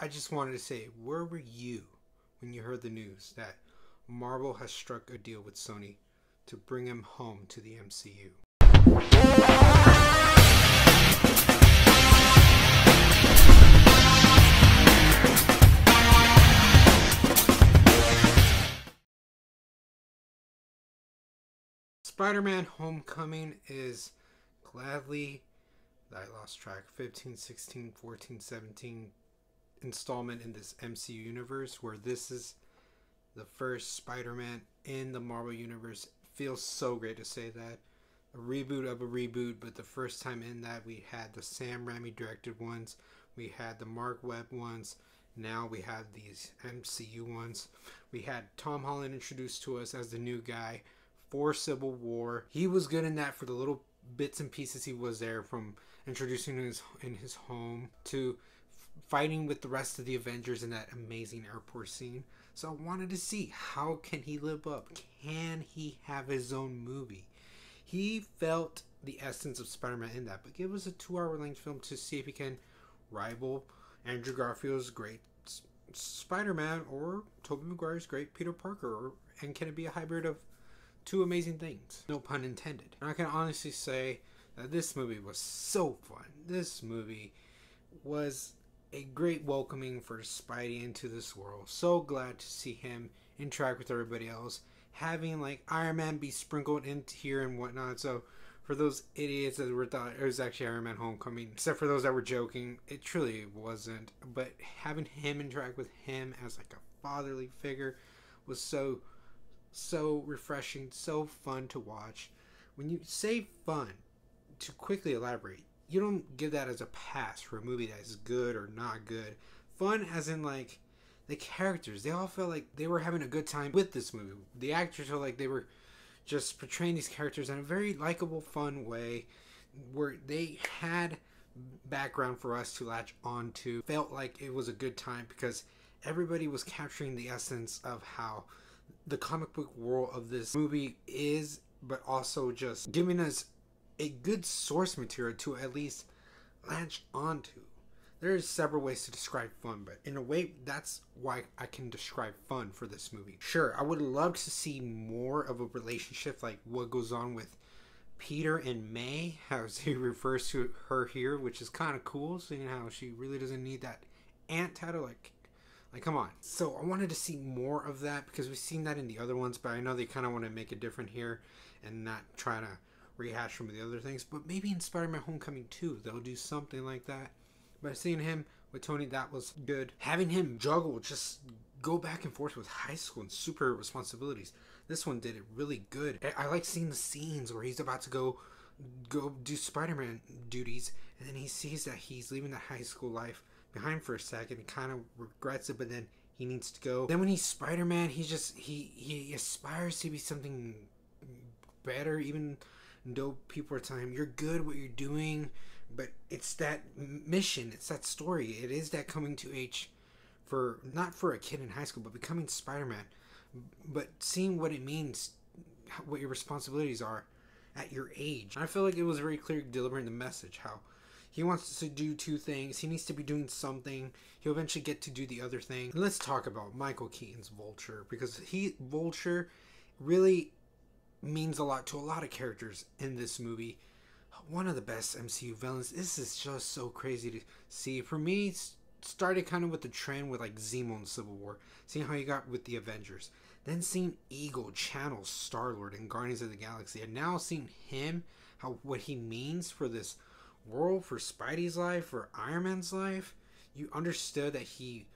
I just wanted to say, where were you when you heard the news that Marvel has struck a deal with Sony to bring him home to the MCU? Spider Man Homecoming is gladly, I lost track, 15, 16, 14, 17 installment in this MCU universe where this is the first Spider Man in the Marvel Universe. Feels so great to say that. A reboot of a reboot, but the first time in that we had the Sam Raimi directed ones, we had the Marc Webb ones, now we have these MCU ones. We had Tom Holland introduced to us as the new guy for Civil War. He was good in that for the little bits and pieces he was there from introducing his in his home to fighting with the rest of the Avengers in that amazing airport scene. So I wanted to see how can he live up? Can he have his own movie? He felt the essence of Spider-Man in that, but give us a two-hour length film to see if he can rival Andrew Garfield's great Spider-Man or Tobey Maguire's great Peter Parker, or, and can it be a hybrid of two amazing things? No pun intended. And I can honestly say that this movie was so fun. This movie was a great welcoming for Spidey into this world. So glad to see him interact with everybody else. Having like Iron Man be sprinkled into here and whatnot. So for those idiots that were thought it was actually Iron Man Homecoming, except for those that were joking, it truly wasn't. But having him interact with him as like a fatherly figure was so so refreshing, so fun to watch. When you say fun, to quickly elaborate, you don't give that as a pass for a movie that is good or not good. Fun as in like the characters, they all felt like they were having a good time with this movie. The actors felt like they were just portraying these characters in a very likable, fun way where they had background for us to latch onto. Felt like it was a good time because everybody was capturing the essence of how the comic book world of this movie is, but also just giving us a good source material to at least latch onto. There's several ways to describe fun, but in a way, that's why I can describe fun for this movie. Sure, I would love to see more of a relationship like what goes on with Peter and May, as he refers to her here, which is kind of cool, seeing how she really doesn't need that aunt title. Like, like, come on. So I wanted to see more of that because we've seen that in the other ones, but I know they kind of want to make it different here and not try to rehash some of the other things. But maybe in Spider-Man: Homecoming 2, they'll do something like that. But seeing him with Tony, that was good. Having him juggle, just go back and forth with high school and super responsibilities. This one did it really good. I, like seeing the scenes where he's about to go go do Spider-Man duties, and then he sees that he's leaving the high school life behind for a second. He kind of regrets it, but then he needs to go. Then when he's Spider-Man, he just he he aspires to be something better, even though people are telling him you're good what you're doing but it's that mission it's that story it is that coming to age for not for a kid in high school but becoming spider-man. But seeing what it means what your responsibilities are at your age. I feel like it was very clear delivering the message how he wants to do two things. He needs to be doing something. He'll eventually get to do the other thing. And let's talk about michael keaton's vulture because he vulture really means a lot to a lot of characters in this movie. One of the best MCU villains. This is just so crazy to see. For me, started kind of with the trend with like Zemo in Civil War, seeing how he got with the Avengers, then seeing Ego channel Star Lord in Guardians of the Galaxy, and now seeing him, how what he means for this world, for Spidey's life, for Iron Man's life. You understood that he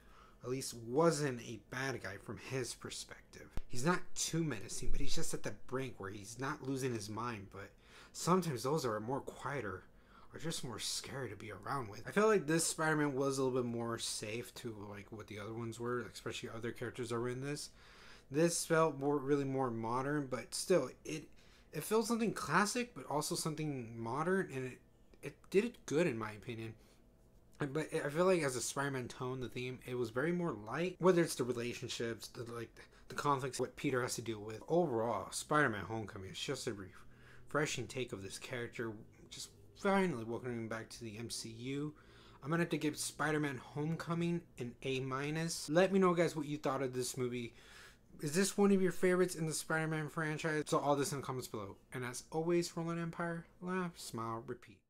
at least wasn't a bad guy from his perspective. He's not too menacing, but he's just at the brink where he's not losing his mind. But sometimes those are more quieter or just more scary to be around with. I felt like this Spider-Man was a little bit more safe to like what the other ones were, especially other characters are in this. This felt more really more modern, but still it it felt something classic, but also something modern, and it it did it good in my opinion but I feel like as a Spider-Man tone, the theme it was very more light. Whether it's the relationships, the like the conflicts, what Peter has to deal with. Overall, Spider-Man: Homecoming is just a refreshing take of this character. Just finally welcoming him back to the MCU. I'm gonna have to give Spider-Man Homecoming an A minus. Let me know, guys, what you thought of this movie. Is this one of your favorites in the Spider-Man franchise? So all this in the comments below. And as always, Roland Empire, laugh, smile, repeat.